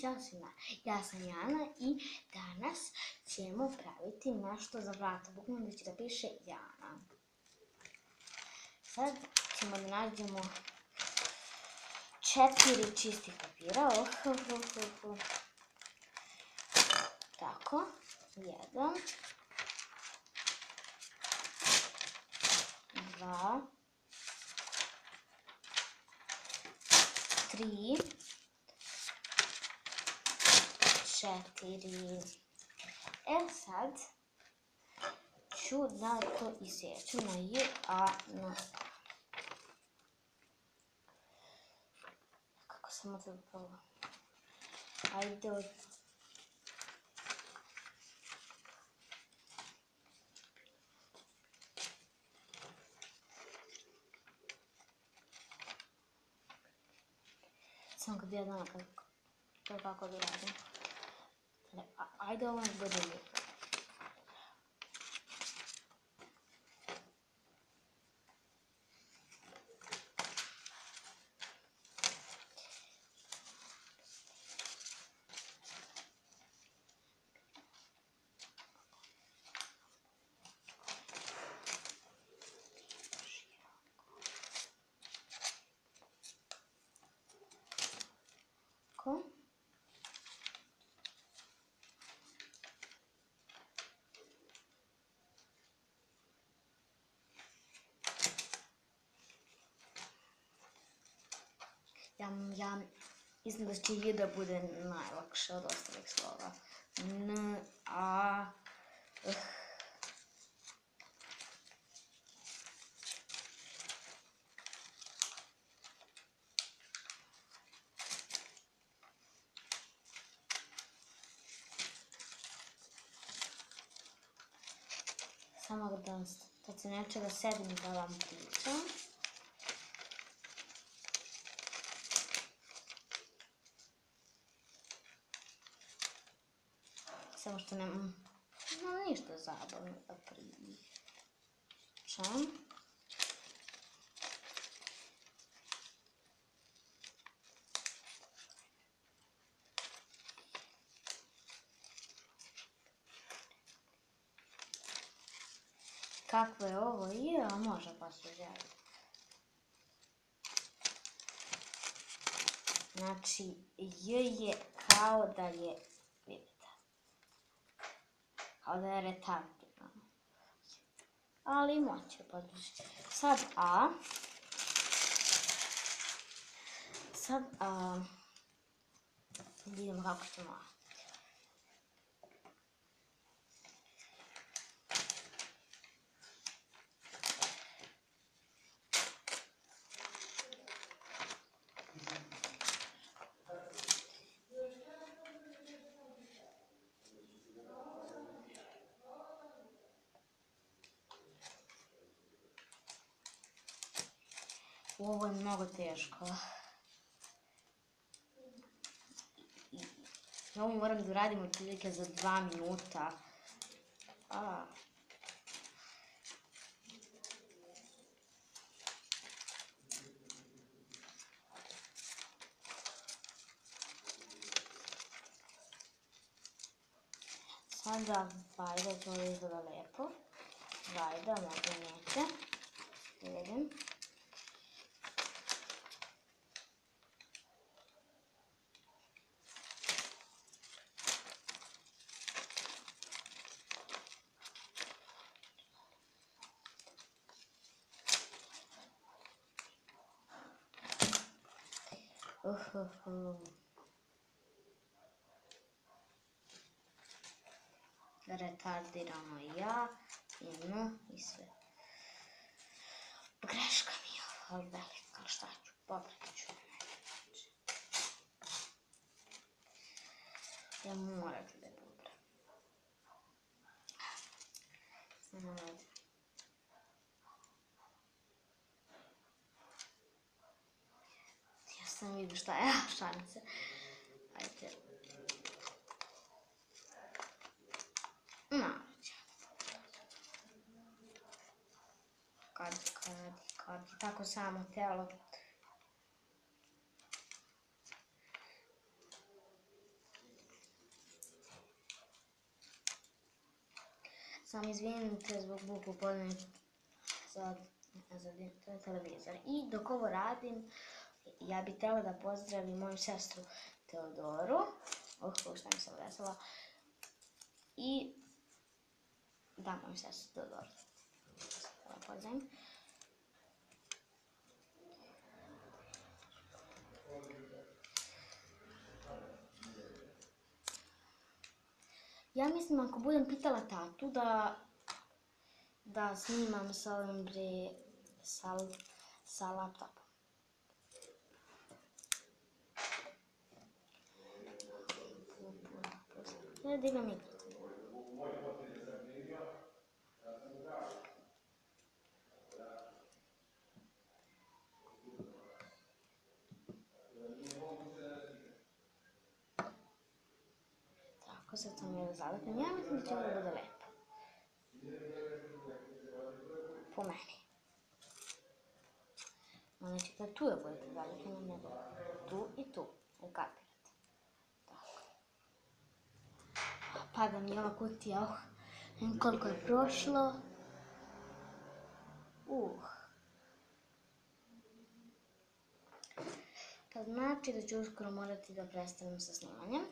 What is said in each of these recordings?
ćao svima. Ja sam Jana i danas ćemo praviti nešto za vrata. Bukvalno da će da piše Jana. Sad ćemo da nađemo četiri čistih papira. Oh, oh, oh. Tako, jedan, dva, tri, četiri. E sad ću da to isječem na J, a na... Kako samo to prvo? Ajde od... Samo kad jedan kako, to kako da Я я Мислим да ще и да буде най-лакша от острих слова. Н, а, х. Само граданство. Та це нече да седим да вам причам. Samo što nemam no, ništa zabavno da pričam. Kako je ovo je, a može pa se želi. Znači, J je kao da je, აგერეთა ალი მოაჩებოდოს სადაა სადაა დიდი მგაქვთ მოა Ovo je mnogo teško. I Ovo moram da uradim otprilike za dva minuta. A. Sada, vajda, to izgleda lepo. Vajda, možda neće. Vidim. Uhuhu. Retardirano ja i N i sve. Greška mi je ovo velika, šta ću, popravit ću. Ja moram da je popravim. Samo sam vidio šta je, šalim se. Ajde. Na. Kad, kad, kad, tako samo telo. Sam izvinite zbog buku podnijem sad, ne znam, to je televizor. I dok ovo radim, ja bih htjela da pozdravim moju sestru Teodoru. Oh, šta mi se desila. I da, moju sestru Teodoru. Da pozdravim. Ja mislim ako budem pitala tatu da da snimam sa ovim bre sa, sa laptopom. Ja digam mikrofon. Tako, sad sam je zalepim. Ja mislim da će ovo bude lepo. Po meni. Nećete tu da budete zalepljeni, nego tu i tu. Kapirate. Tako. Pada mi ova kutija, oh. Koliko je prošlo. Uh. To znači da ću uskoro morati da prestanem sa snimanjem.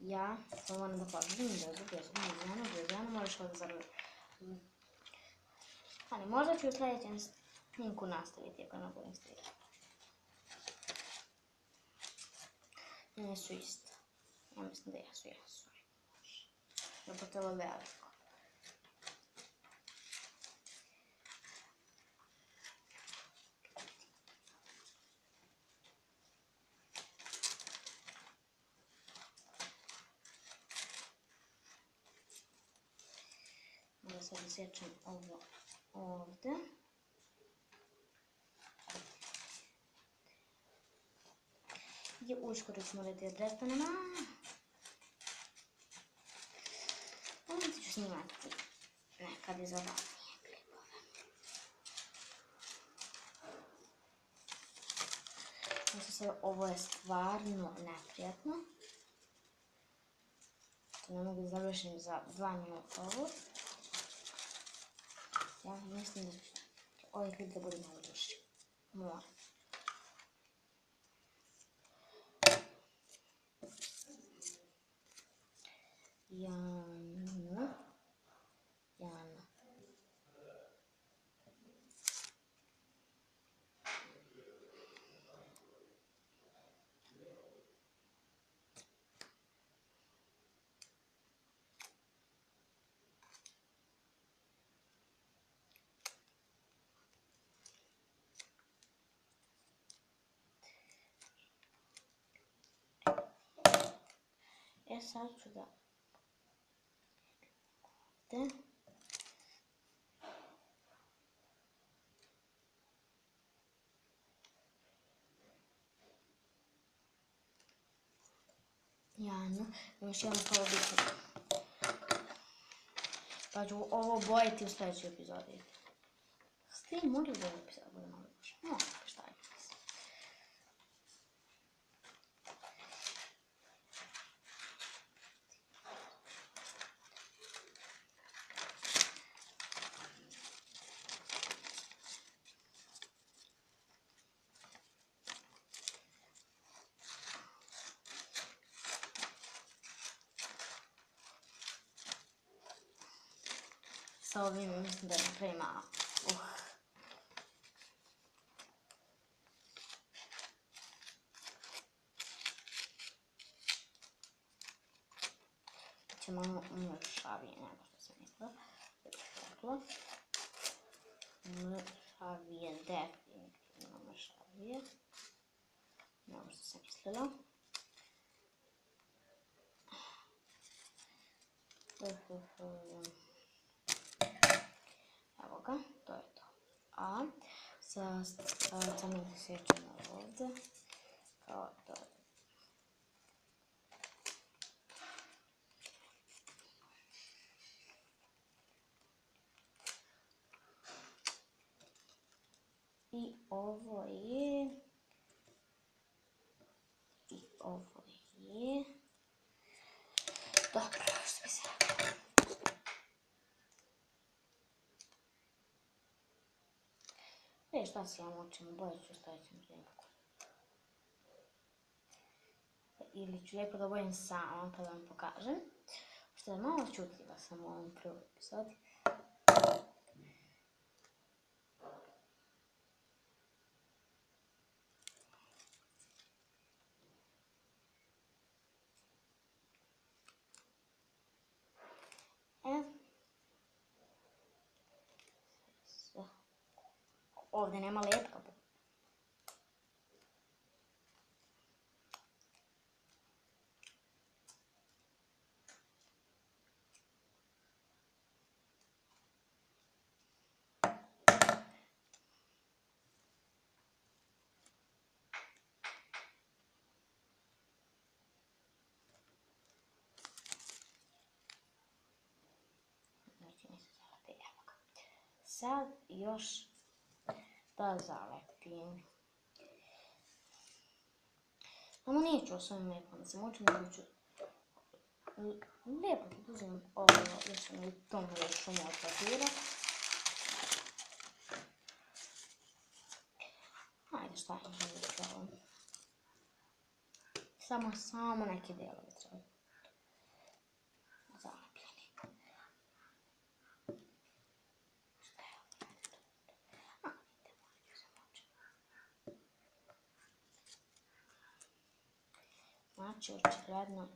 Ja to moram da poželim, bezu, bezu, Marijana, Marijana, možeš ovo da zaradi. Ali možda ću u sljedećem snimku nastaviti ako ne budem stigla. Ne, su iste. Ja mislim da jesu, jesu. на противолежку. Ми засічимо овде. Є очко розмовити, адреса немає. Snimati nekad i zabavnije klipove. Sad ovo je stvarno neprijatno. To ne mogu da završim za dva minuta ovo. Ja mislim da će ovaj klip da bude malo duži. Moram. Jana. Jana. E sad ću da ovdje. Jana, još jedno kao bitno. Pa ću ovo bojiti u sljedećoj epizodi. S tim možda da ovo epizoda bude malo duže. No, pa šta je. Sa ovim mislim da je prema... Uh. Će malo mršavije nego što sam mislila. Rekla. Mršavije, definitivno mršavije. Nego što sam mislila. Uh, uh, uh. Evo ga, to je to. A sa da sjećamo ovdje. Kao to. I ovo je... I ovo je... Dobro, što bi se rekao. E, šta se ja mučim, bolje ću staviti snimku. Ili ću lijepo da obojim sama, pa da vam pokažem. Što je malo čutljiva sam u ovom prvom epizodi. E. Sve. Ovdje nema lepka. Znači. Sad još da zalepim. Samo neću o svojim lijepom da se mučim, nego ću lijepo poduzim ovo, još sam u tom lijekom od papira. Ajde, šta je ovo? Samo, samo neke dijelove treba. Zalepljeni. Šta je ovo? A, vidite, morat ću se mučiti. Očigledno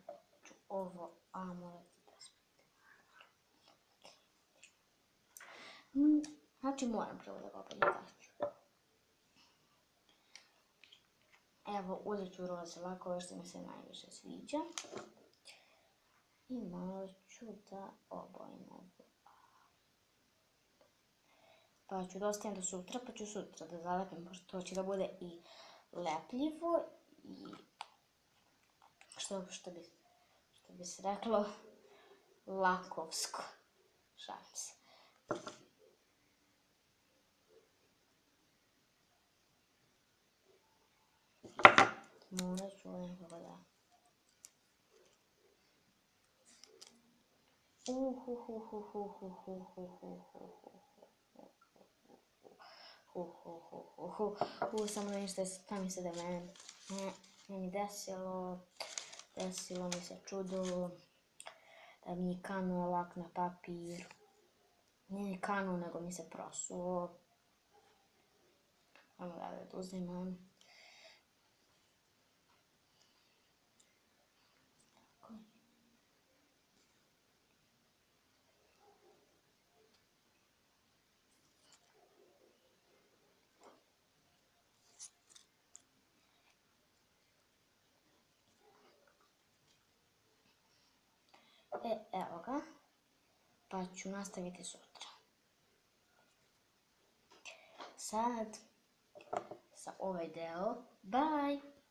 ću ovo A morati da spite. Znači, moram prvo da ga podlagaću. Evo, uzet ću roze lako, što mi se najviše sviđa. I malo ću da obojim ovo. Pa ću da ostavim do sutra, pa ću sutra da zalepim, pošto to će da bude i lepljivo i što, što, bi, što bi se reklo lakovsko. Šalim se. Morat ću nekako da... Uuu, samo nešto šta mi se da meni, meni desilo, desilo mi se čudo, da mi je kanuo lak na papir, nije kanuo nego mi se prosuo, samo da da uzimam. E, evo ga. Pa ću nastaviti sutra. Sad, sa ovaj deo. Bye!